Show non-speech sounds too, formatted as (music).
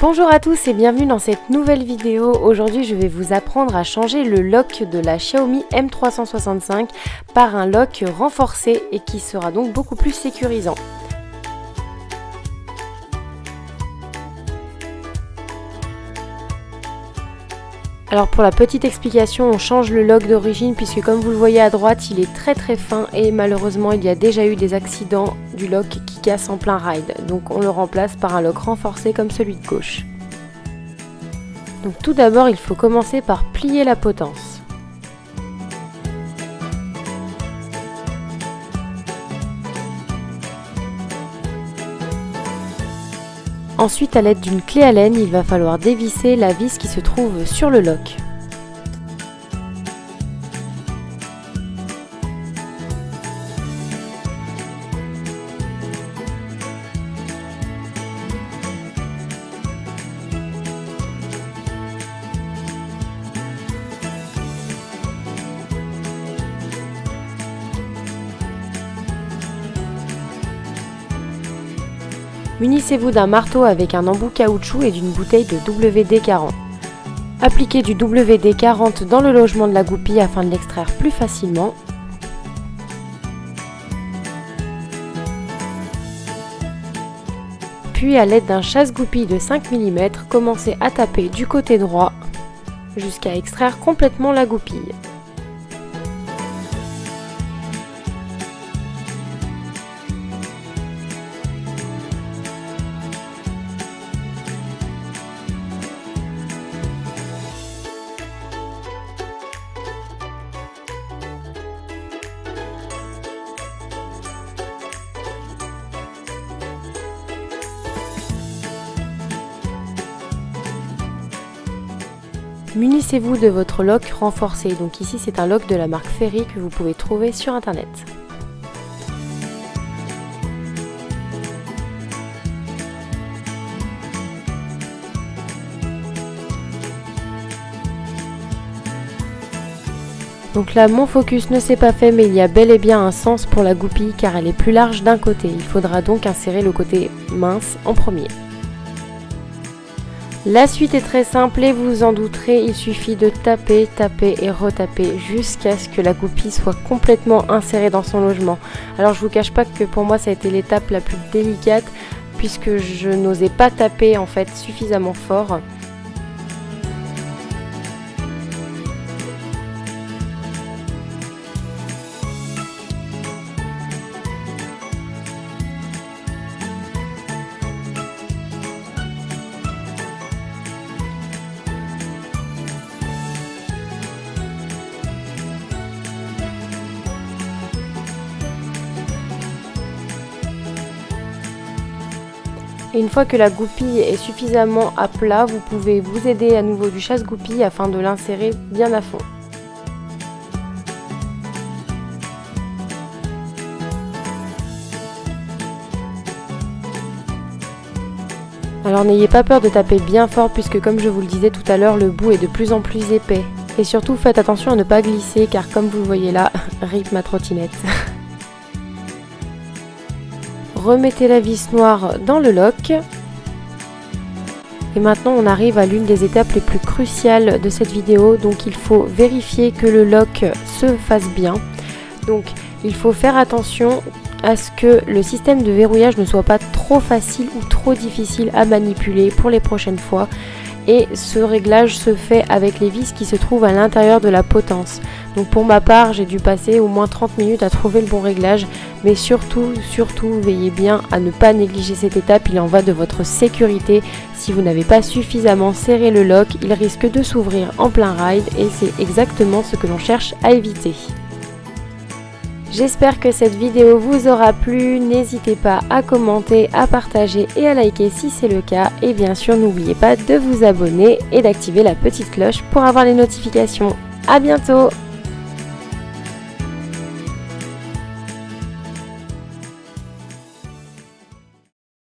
Bonjour à tous et bienvenue dans cette nouvelle vidéo. Aujourd'hui je vais vous apprendre à changer le lock de la Xiaomi M365 par un lock renforcé et qui sera donc beaucoup plus sécurisant. Alors pour la petite explication, on change le lock d'origine puisque comme vous le voyez à droite, il est très très fin et malheureusement il y a déjà eu des accidents du lock qui casse en plein ride. Donc on le remplace par un lock renforcé comme celui de gauche. Donc tout d'abord, il faut commencer par plier la potence. Ensuite, à l'aide d'une clé Allen, il va falloir dévisser la vis qui se trouve sur le lock. Munissez-vous d'un marteau avec un embout caoutchouc et d'une bouteille de WD-40. Appliquez du WD-40 dans le logement de la goupille afin de l'extraire plus facilement. Puis à l'aide d'un chasse-goupille de 5 mm, commencez à taper du côté droit jusqu'à extraire complètement la goupille. Munissez-vous de votre lock renforcé. Donc ici c'est un lock de la marque Ferry que vous pouvez trouver sur internet. Donc là, mon focus ne s'est pas fait, mais il y a bel et bien un sens pour la goupille car elle est plus large d'un côté. Il faudra donc insérer le côté mince en premier. La suite est très simple et vous en douterez, il suffit de taper, taper et retaper jusqu'à ce que la goupille soit complètement insérée dans son logement. Alors je vous cache pas que pour moi ça a été l'étape la plus délicate puisque je n'osais pas taper en fait suffisamment fort. Et une fois que la goupille est suffisamment à plat, vous pouvez vous aider à nouveau du chasse-goupille afin de l'insérer bien à fond. Alors n'ayez pas peur de taper bien fort puisque comme je vous le disais tout à l'heure, le bout est de plus en plus épais. Et surtout faites attention à ne pas glisser car comme vous le voyez là, (laughs) rip ma trottinette. (laughs) remettez la vis noire dans le lock. Et maintenant on arrive à l'une des étapes les plus cruciales de cette vidéo, donc il faut vérifier que le lock se fasse bien. Donc il faut faire attention à ce que le système de verrouillage ne soit pas trop facile ou trop difficile à manipuler pour les prochaines fois et ce réglage se fait avec les vis qui se trouvent à l'intérieur de la potence. Donc pour ma part, j'ai dû passer au moins 30 minutes à trouver le bon réglage, mais surtout, surtout, veillez bien à ne pas négliger cette étape, il en va de votre sécurité. Si vous n'avez pas suffisamment serré le lock, il risque de s'ouvrir en plein ride et c'est exactement ce que l'on cherche à éviter. J'espère que cette vidéo vous aura plu, n'hésitez pas à commenter, à partager et à liker si c'est le cas. Et bien sûr n'oubliez pas de vous abonner et d'activer la petite cloche pour avoir les notifications. A bientôt